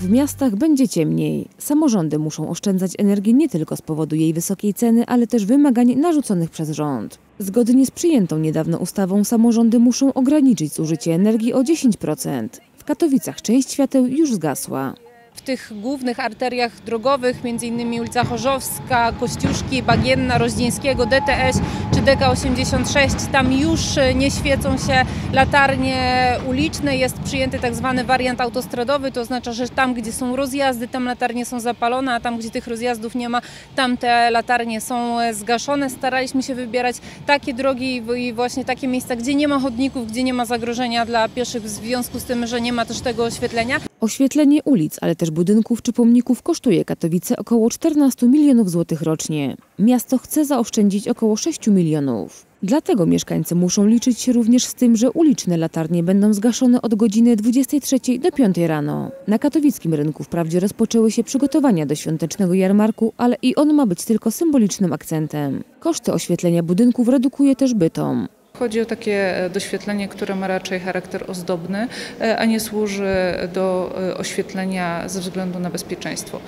W miastach będzie ciemniej. Samorządy muszą oszczędzać energię nie tylko z powodu jej wysokiej ceny, ale też wymagań narzuconych przez rząd. Zgodnie z przyjętą niedawno ustawą samorządy muszą ograniczyć zużycie energii o 10%. W Katowicach część świateł już zgasła. W tych głównych arteriach drogowych, m.in. ulica Chorzowska, Kościuszki, Bagienna, Roździńskiego, DTS czy DK86, tam już e, nie świecą się latarnie uliczne, jest przyjęty tak zwany wariant autostradowy, to oznacza, że tam gdzie są rozjazdy, tam latarnie są zapalone, a tam gdzie tych rozjazdów nie ma, tam te latarnie są e, zgaszone. Staraliśmy się wybierać takie drogi i właśnie takie miejsca, gdzie nie ma chodników, gdzie nie ma zagrożenia dla pieszych w związku z tym, że nie ma też tego oświetlenia. Oświetlenie ulic, ale też budynków czy pomników kosztuje Katowice około 14 milionów złotych rocznie. Miasto chce zaoszczędzić około 6 milionów. Dlatego mieszkańcy muszą liczyć się również z tym, że uliczne latarnie będą zgaszone od godziny 23 do 5 rano. Na katowickim rynku wprawdzie rozpoczęły się przygotowania do świątecznego jarmarku, ale i on ma być tylko symbolicznym akcentem. Koszty oświetlenia budynków redukuje też bytom. Chodzi o takie e, doświetlenie, które ma raczej charakter ozdobny, e, a nie służy do e, oświetlenia ze względu na bezpieczeństwo.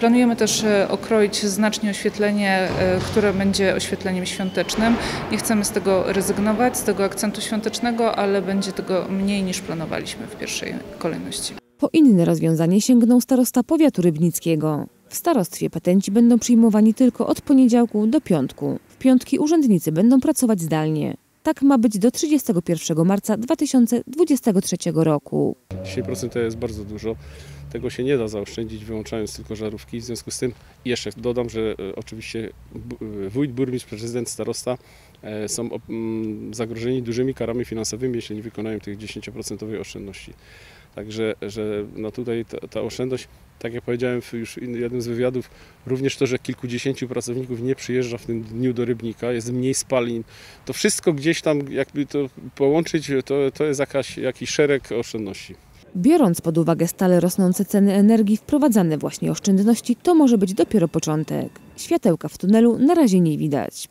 Planujemy też okroić znacznie oświetlenie, które będzie oświetleniem świątecznym. Nie chcemy z tego rezygnować, z tego akcentu świątecznego, ale będzie tego mniej niż planowaliśmy w pierwszej kolejności. Po inne rozwiązanie sięgnął starosta powiatu rybnickiego. W starostwie petenci będą przyjmowani tylko od poniedziałku do piątku. W piątki urzędnicy będą pracować zdalnie. Tak ma być do 31 marca 2023 roku. 10% to jest bardzo dużo. Tego się nie da zaoszczędzić wyłączając tylko żarówki. W związku z tym jeszcze dodam, że e, oczywiście e, wójt, burmistrz, prezydent, starosta e, są zagrożeni dużymi karami finansowymi, jeśli nie wykonają tych 10% oszczędności. Także że no tutaj ta, ta oszczędność, tak jak powiedziałem w już jednym z wywiadów, również to, że kilkudziesięciu pracowników nie przyjeżdża w tym dniu do Rybnika, jest mniej spalin, to wszystko gdzieś tam jakby to połączyć, to, to jest jakaś, jakiś szereg oszczędności. Biorąc pod uwagę stale rosnące ceny energii, wprowadzane właśnie oszczędności, to może być dopiero początek. Światełka w tunelu na razie nie widać.